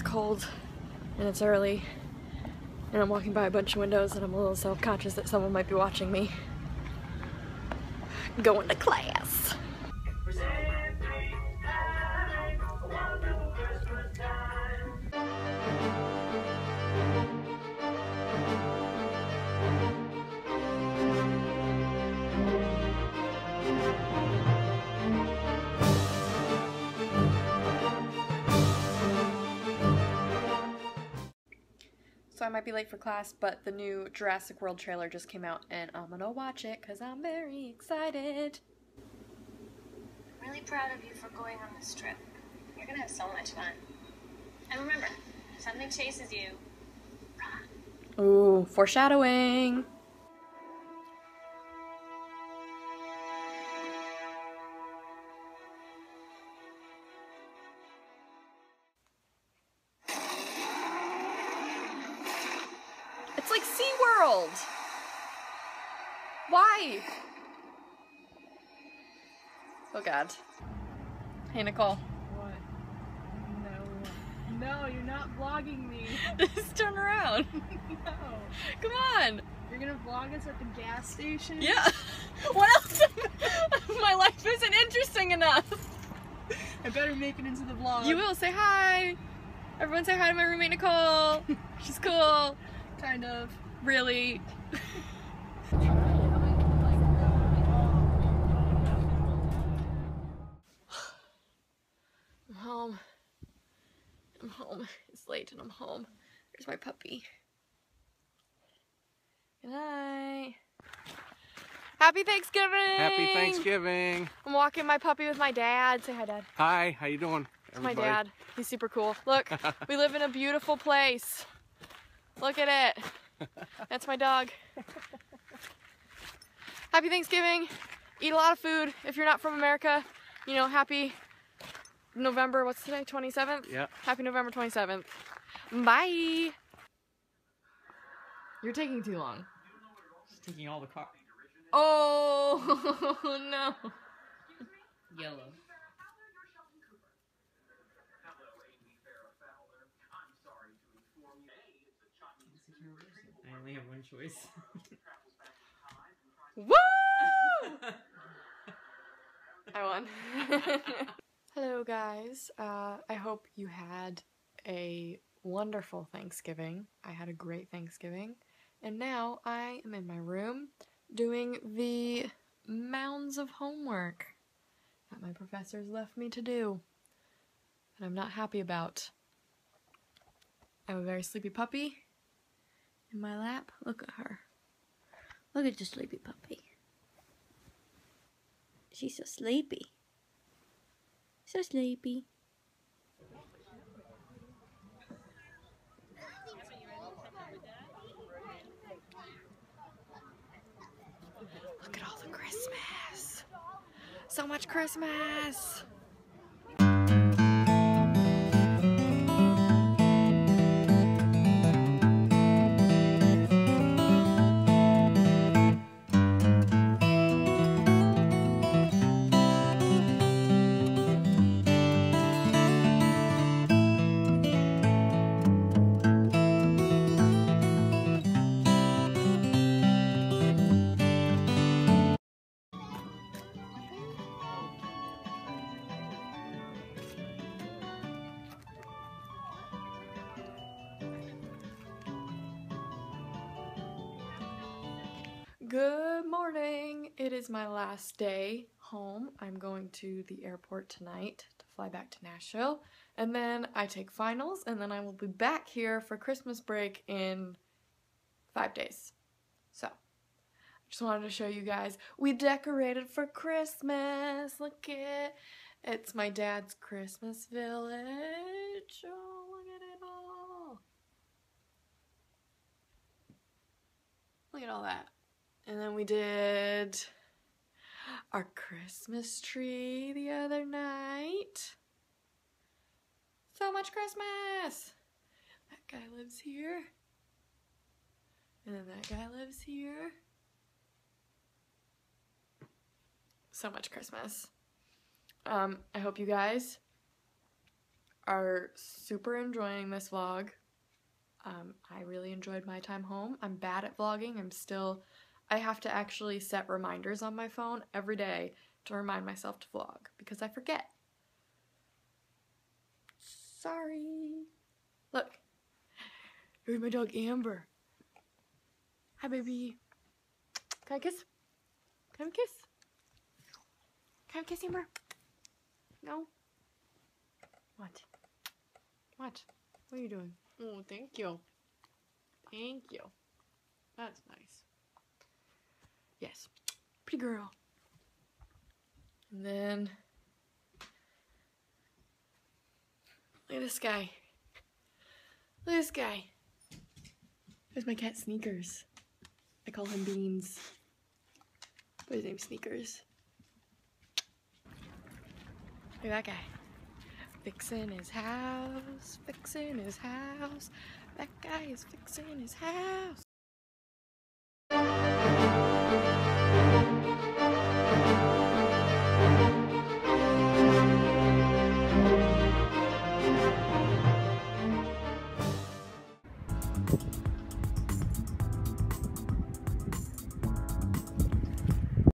It's cold and it's early and I'm walking by a bunch of windows and I'm a little self-conscious that someone might be watching me going to class. Might be late for class, but the new Jurassic World trailer just came out and I'm gonna watch it because I'm very excited. I'm Really proud of you for going on this trip. You're gonna have so much fun. And remember, if something chases you, run. Ooh, foreshadowing. SeaWorld! Why? Oh god. Hey Nicole. What? No. No, you're not vlogging me. Just turn around. No. Come on. You're gonna vlog us at the gas station? Yeah. what else? My life isn't interesting enough. I better make it into the vlog. You will say hi. Everyone say hi to my roommate Nicole. She's cool. Kind of. Really. I'm home. I'm home. It's late and I'm home. There's my puppy. Good night. Happy Thanksgiving! Happy Thanksgiving. I'm walking my puppy with my dad. Say hi, Dad. Hi, how you doing? It's my dad. He's super cool. Look, we live in a beautiful place. Look at it. That's my dog. Happy Thanksgiving. Eat a lot of food. If you're not from America, you know, happy November, what's today? 27th? Yeah. Happy November 27th. Bye. You're taking too long. Just taking all the car. Oh, no. Yellow. I only have one choice. Woo! I won. Hello, guys. Uh, I hope you had a wonderful Thanksgiving. I had a great Thanksgiving. And now I am in my room doing the mounds of homework that my professors left me to do. And I'm not happy about. I'm a very sleepy puppy in my lap. Look at her. Look at the sleepy puppy. She's so sleepy. So sleepy. Look at all the Christmas. So much Christmas. Good morning. It is my last day home. I'm going to the airport tonight to fly back to Nashville. And then I take finals, and then I will be back here for Christmas break in five days. So, I just wanted to show you guys. We decorated for Christmas. Look at it. It's my dad's Christmas village. Oh, look at it all. Look at all that. And then we did our Christmas tree the other night. So much Christmas! That guy lives here. And then that guy lives here. So much Christmas. Um, I hope you guys are super enjoying this vlog. Um, I really enjoyed my time home. I'm bad at vlogging. I'm still, I have to actually set reminders on my phone every day to remind myself to vlog because I forget. Sorry. Look, here's my dog Amber. Hi, baby. Can I kiss? Can I kiss? Can I kiss Amber? No? What? What? What are you doing? Oh, thank you. Thank you. That's nice. Yes. Pretty girl. And then look at this guy. Look at this guy. There's my cat Sneakers. I call him Beans. But his name's Sneakers. Look at that guy. Fixing his house, fixing his house. That guy is fixing his house.